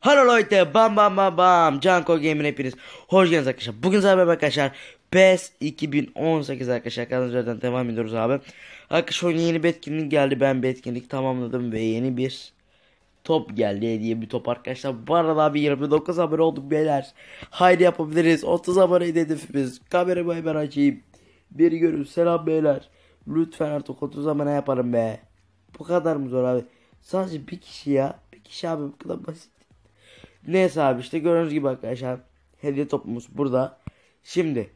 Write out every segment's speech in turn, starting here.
Hello Leute, bam bam bam bam. Canko Gamer hepiniz hoş geldiniz arkadaşlar. Bugün sizlerle arkadaşlar PES 2018 arkadaşlar. Kanalımızdan devam ediyoruz abi. Arkadaşlar yeni bir etkinlik geldi. Ben bir etkinlik tamamladım ve yeni bir top geldi diye bir top arkadaşlar. Bu arada abi 29 abone olduk beyler. Haydi yapabiliriz. 30 abone hedefimiz. Kamerayı hemen açayım. Bir görün selam beyler. Lütfen artık 30 abone yaparım be. Bu kadar mı zor abi? Sadece bir kişi ya. Bir kişi abi bu kadar basit. Neyse abi işte gördüğünüz gibi arkadaşlar. Hediye topumuz burada. Şimdi.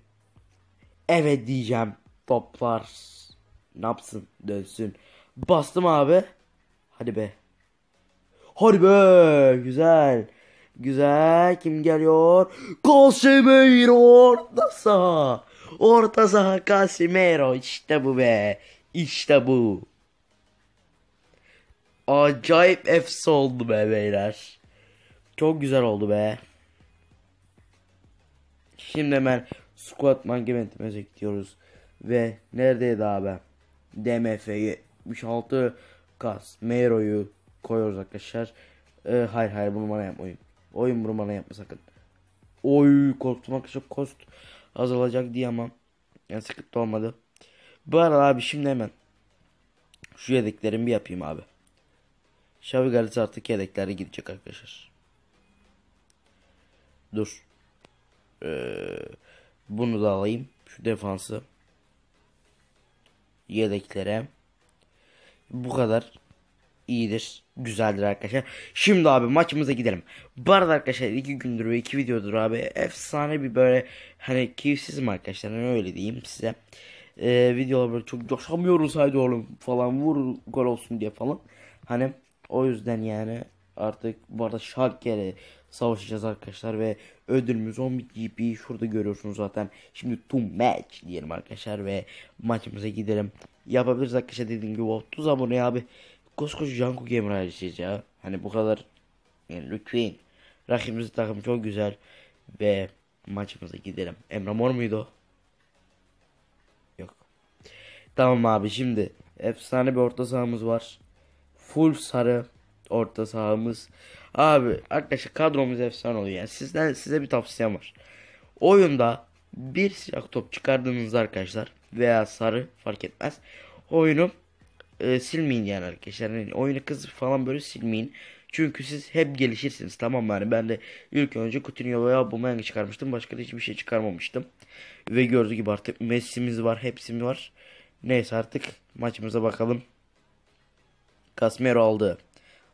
Evet diyeceğim. Toplar. Ne yapsın? Dönsün. Bastım abi. Hadi be. Hadi be. Güzel. Güzel. Kim geliyor? Casemiro orta saha. Orta saha Casemiro. İşte bu be. İşte bu. Acayip efsi oldu be beyler. Çok güzel oldu be. Şimdi hemen squat mangementimize gidiyoruz. Ve neredeydi abi? DMF'yi 76 kas Mero'yu koyuyoruz arkadaşlar. Ee, hayır hayır bunu bana yapmayın. Oyun bunu bana yapma sakın. Oy korktum arkadaşlar kost azalacak diye ama yani sıkıntı olmadı. Bu arada abi şimdi hemen şu yedeklerimi bir yapayım abi. Galit artık yedeklere gidecek arkadaşlar. Dur. Ee, bunu da alayım. Şu defansı. Yedeklere. Bu kadar iyidir. Güzeldir arkadaşlar. Şimdi abi maçımıza gidelim. Bu arada arkadaşlar iki gündür ve iki videodur abi. Efsane bir böyle hani keyifsizim arkadaşlar. Hani öyle diyeyim size. Ee, videolar böyle çok coşamıyoruz haydi oğlum falan vur gol olsun diye falan. Hani o yüzden yani artık bu arada Schalke'yle savaşacağız arkadaşlar ve ödülümüz 11 GP şurada görüyorsunuz zaten. Şimdi to match diyelim arkadaşlar ve maçımıza gidelim. Yapabiliriz arkadaşlar dediğim gibi 30 abone abi. Koskoca Janko Gamer ailesiyiz ya. Hani bu kadar yani lütfen. Rakibimizin takım çok güzel ve maçımıza gidelim. Emre Mor muydu? Yok. Tamam abi şimdi efsane bir orta sahamız var. Full sarı orta sahamız. Abi arkadaşlar kadromuz efsane oluyor. Yani sizden size bir tavsiyem var. Oyunda bir siyah top çıkardığınızda arkadaşlar veya sarı fark etmez. Oyunu e, silmeyin yani arkadaşlar. Yani oyunu kız falan böyle silmeyin. Çünkü siz hep gelişirsiniz tamam mı? Yani ben de ilk önce Coutinho veya Aubameyang'ı çıkarmıştım. Başka da hiçbir şey çıkarmamıştım. Ve gördüğü gibi artık Messi'miz var, hepsimiz var. Neyse artık maçımıza bakalım. Casemiro aldı.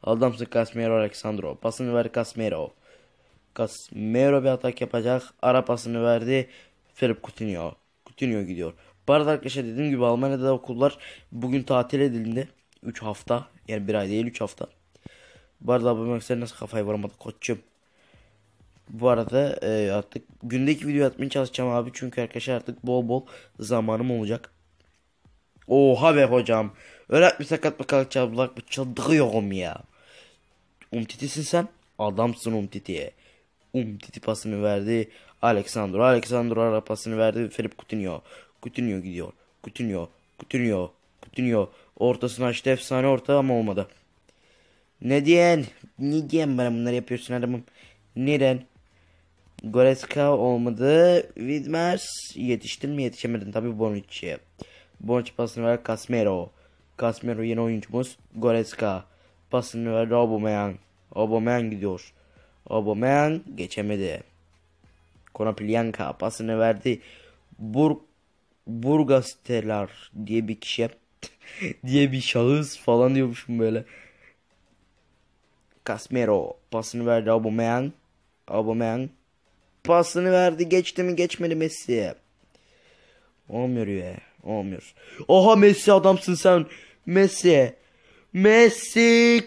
Adamsın Casemiro Alexandro. Pasını ver Casemiro. Casemiro bir atak yapacak. Ara pasını verdi. Philip Coutinho. Coutinho gidiyor. Bu arada arkadaşlar dediğim gibi Almanya'da okullar bugün tatil edildi. 3 hafta. Yani bir ay değil 3 hafta. Bu arada abone sen nasıl kafayı vuramadı koçum. Bu arada e, artık gündeki video atmaya çalışacağım abi. Çünkü arkadaşlar artık bol bol zamanım olacak. Oha be hocam. Öğret bir sakat bakalım çablak bu çıldırıyorum ya. Umtiti'sin sen. Adamsın Umtiti'ye. Umtiti pasını verdi. Alexandro. Alexandro ara pasını verdi. Filip Coutinho. Coutinho gidiyor. Coutinho. Coutinho. Coutinho. Ortasını açtı. Efsane orta ama olmadı. Ne diyen? Ne diyen bana bunları yapıyorsun adamım? Neden? Goretzka olmadı. Widmers yetiştin mi yetişemedin tabi Bonucci'ye. Bonucci pasını ver Casemiro. Casemiro yeni oyuncumuz. Goretzka. Pasını verdi Aubameyang. Aubameyang gidiyor. Aubameyang geçemedi. Konoplyanka pasını verdi. Bur Burgastelar diye bir kişi diye bir şahıs falan diyormuşum böyle. Casemiro pasını verdi Aubameyang. Aubameyang pasını verdi. Geçti mi geçmedi Messi. Olmuyor ya. Olmuyor. Oha Messi adamsın sen. Messi. Messi.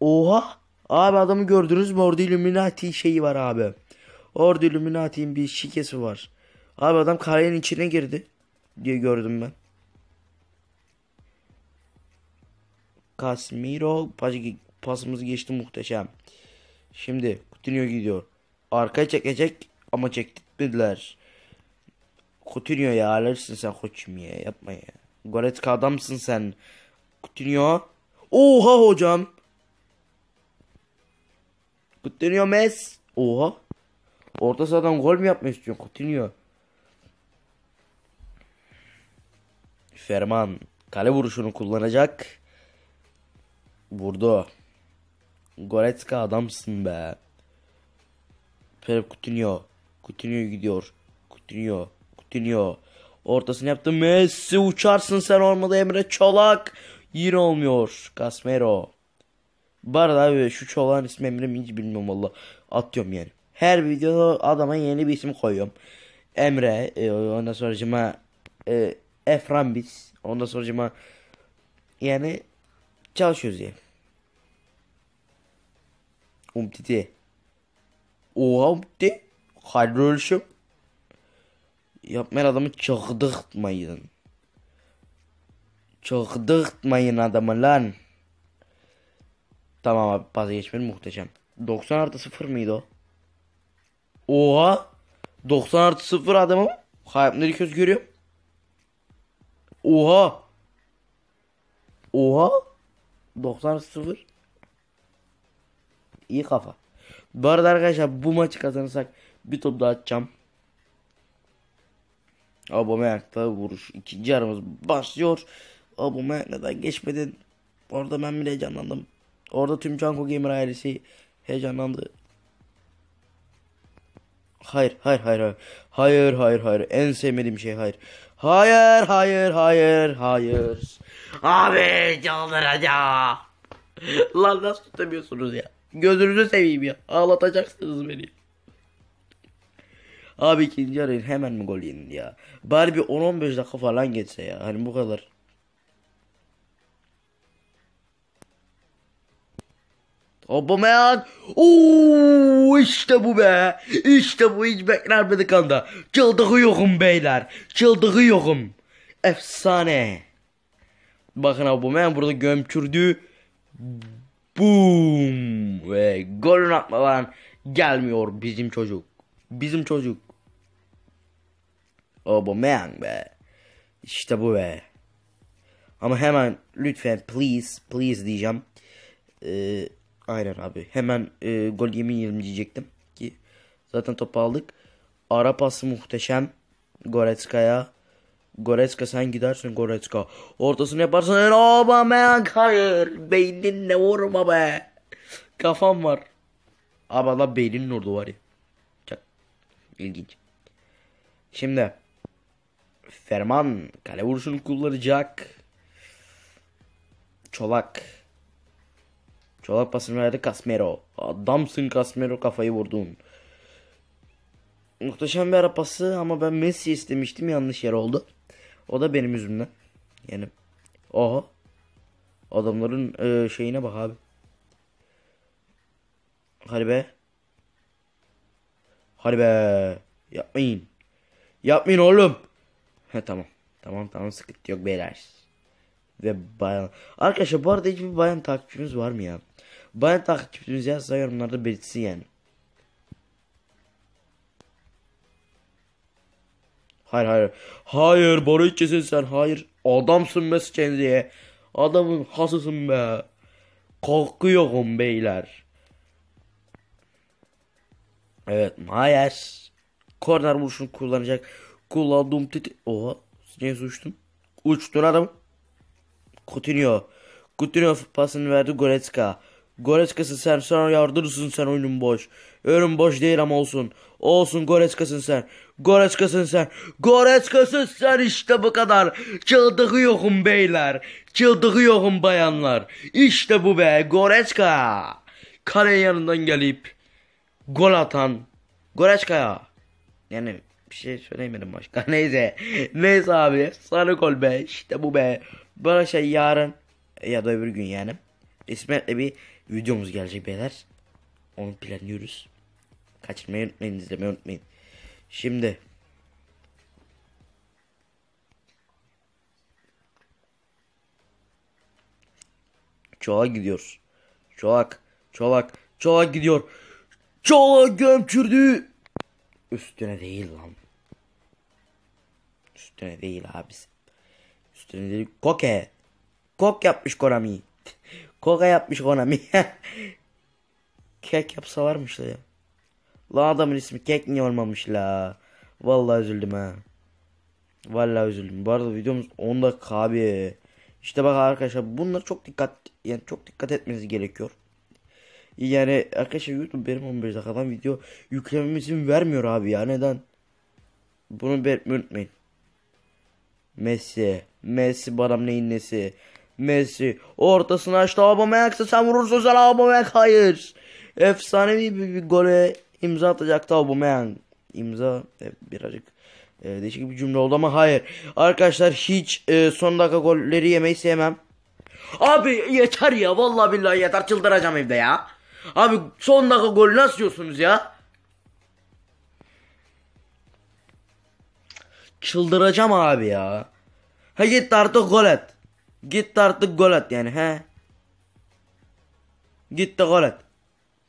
Oha. Abi adamı gördünüz mü? Orada Illuminati şeyi var abi. Orada Illuminati'nin bir şikesi var. Abi adam kalenin içine girdi. Diye gördüm ben. Casemiro pasımızı geçti muhteşem. Şimdi Coutinho gidiyor. Arkaya çekecek ama çektirmediler. Coutinho ya alırsın sen koçum ya yapma ya. Goretzka adamsın sen. Coutinho. Oha hocam. Coutinho Mes. Oha. Orta sahadan gol mü yapmak istiyorsun Coutinho? Ferman kale vuruşunu kullanacak. Vurdu. Goretzka adamsın be. Pep Coutinho. Coutinho gidiyor. Coutinho. Coutinho. Ortasını yaptı. Messi uçarsın sen olmadı Emre Çolak. Yine olmuyor. Casmero. Bu arada abi şu çolağın ismi Emre mi hiç bilmiyorum valla. Atıyorum yani. Her videoda adama yeni bir isim koyuyorum. Emre. E, ondan sonra cima e, Efran biz. Ondan sonra cima yani çalışıyoruz yani. Umtiti. Oha umtiti. Hayırlı ölüşüm. Yapmayan adamı çakdırtmayın. Çakdırtmayın adamı lan. Tamam abi pas geçmeli muhteşem. 90 artı 0 mıydı o? Oha. 90 artı 0 adamım. Hayatımda köz görüyorum. Oha. Oha. 90 artı 0. İyi kafa. Bu arada arkadaşlar bu maçı kazanırsak bir top daha atacağım. Aubameyang'da vuruş. ikinci yarımız başlıyor. Aubameyang'dan geçmeden orada ben bile heyecanlandım. Orada tüm Canko Gamer ailesi heyecanlandı. Hayır, hayır, hayır, hayır. Hayır, hayır, hayır. En sevmediğim şey hayır. Hayır, hayır, hayır, hayır. Abi çıldıracağım. Lan nasıl tutamıyorsunuz ya? Gözünüzü seveyim ya. Ağlatacaksınız beni. Abi ikinci yarı hemen mi gol yenildi ya? Bari bir 10-15 dakika falan geçse ya. Hani bu kadar. Aubameyang. Oo işte bu be. İşte bu hiç beklenmedik anda. Çıldırıyorum beyler. Çıldırıyorum. Efsane. Bakın Aubameyang burada gömçürdü. Boom. Ve golün atmadan gelmiyor bizim çocuk. Bizim çocuk. Aubameyang be. İşte bu be. Ama hemen lütfen please please diyeceğim. Ee, aynen abi. Hemen e, gol yemeyelim diyecektim ki zaten topu aldık. Ara pası muhteşem. Goretzka'ya. Goretzka sen gidersin Goretzka. Ortasını yaparsan Aubameyang hayır. Beyninle vurma be. Kafam var. Abi Allah beyninin orada var ya. Çok ilginç. Şimdi Ferman kale vuruşunu kullanacak. Çolak. Çolak pasını verdi Casmero. Adamsın Casmero kafayı vurdun. Muhteşem bir ara pası ama ben Messi istemiştim yanlış yer oldu. O da benim yüzümden. Yani oha. Adamların e, şeyine bak abi. Hadi be. Hadi be. Yapmayın. Yapmayın oğlum. He tamam. Tamam tamam sıkıntı yok beyler. Ve bayan. Arkadaşlar bu arada hiçbir bayan takipçimiz var mı ya? Bayan takipçimiz yazsa yorumlarda belirtsin yani. Hayır hayır. Hayır Barışçısın sen hayır. Adamsın Mesut Kenzi'ye. Adamın hasısın be. Korkuyorum beyler. Evet Mayers. Korner vuruşunu kullanacak. Kullandığım titi. Oha. James uçtun. Uçtun adam. Coutinho. Coutinho pasını verdi Goretzka. Goretzka'sın sen sonra yardırırsın sen oyunun boş. Önün boş değil ama olsun. Olsun Goretzka'sın sen. Goretzka'sın sen. Goretzka'sın sen işte bu kadar. Çıldırıyorum beyler. Çıldırıyorum bayanlar. İşte bu be Goretzka. Kale yanından gelip gol atan Goretzka'ya. Yani bir şey söylemedim başka. Neyse. Neyse abi. Sarı gol be. İşte bu be. Böyle şey yarın ya da öbür gün yani. İsmet'le bir videomuz gelecek beyler. Onu planlıyoruz. Kaçırmayı unutmayın, izlemeyi unutmayın. Şimdi Çolak gidiyor. Çolak, çolak, çolak gidiyor. Çolak gömçürdü. Üstüne değil lan. Üstüne değil abisi. Üstüne değil. Koke. Kok yapmış Konami. Koka yapmış Konami. Kek yapsalarmış la ya. La adamın ismi kek niye olmamış la. Vallahi üzüldüm ha. Vallahi üzüldüm. Bu arada videomuz 10 dakika abi. İşte bak arkadaşlar bunlar çok dikkat yani çok dikkat etmeniz gerekiyor. Yani arkadaşlar YouTube benim 15 dakikadan video yüklemem izin vermiyor abi ya neden? Bunu belirtmeyi unutmayın. Messi. Messi bu adam neyin nesi? Messi. Ortasını açtı Aubameyang'sa sen vurursun sen Aubameyang hayır. Efsanevi bir, bir gole imza atacaktı Aubameyang. İmza evet, birazcık e, değişik bir cümle oldu ama hayır. Arkadaşlar hiç e, son dakika golleri yemeyi sevmem. Abi yeter ya vallahi billahi yeter çıldıracağım evde ya. Abi son dakika golü nasıl yiyorsunuz ya? Çıldıracağım abi ya. Ha git artık gol et. Git artık gol et yani he. Git de gol et.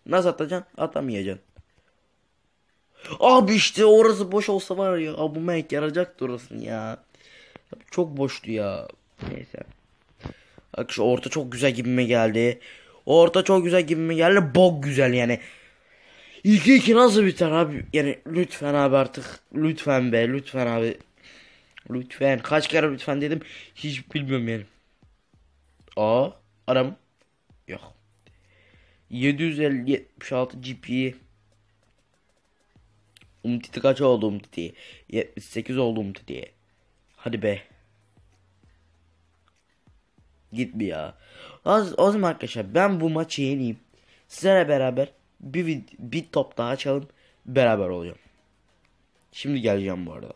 Nasıl atacaksın? Atamayacaksın. Abi işte orası boş olsa var ya. Abi bu mek yaracaktı orasını ya. Çok boştu ya. Neyse. Arkadaşlar orta çok güzel gibime geldi. Orta çok güzel gibime geldi. Bok güzel yani. 2-2 nasıl biter abi? Yani lütfen abi artık. Lütfen be lütfen abi. Lütfen. Kaç kere lütfen dedim. Hiç bilmiyorum yani. Aa aram. Yok. 776 GP. Umtiti kaç oldu Umtiti? 78 oldu Umtiti. Hadi be. Git ya. O, o zaman arkadaşlar ben bu maçı yeneyim. Sizlerle beraber bir, bir top daha açalım. Beraber olacağım. Şimdi geleceğim bu arada.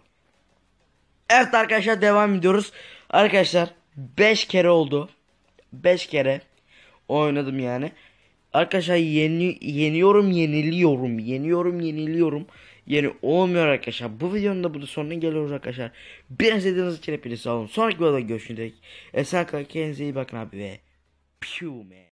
Evet arkadaşlar devam ediyoruz. Arkadaşlar 5 kere oldu. 5 kere oynadım yani. Arkadaşlar yeni, yeniyorum yeniliyorum. Yeniyorum yeniliyorum. Yani olmuyor arkadaşlar. Bu videonun da burada sonuna geliyoruz arkadaşlar. Bir izlediğiniz için hepinize sağ olun. Sonraki videoda görüşmek üzere. Esen kalın kendinize iyi bakın abi ve. Pew man.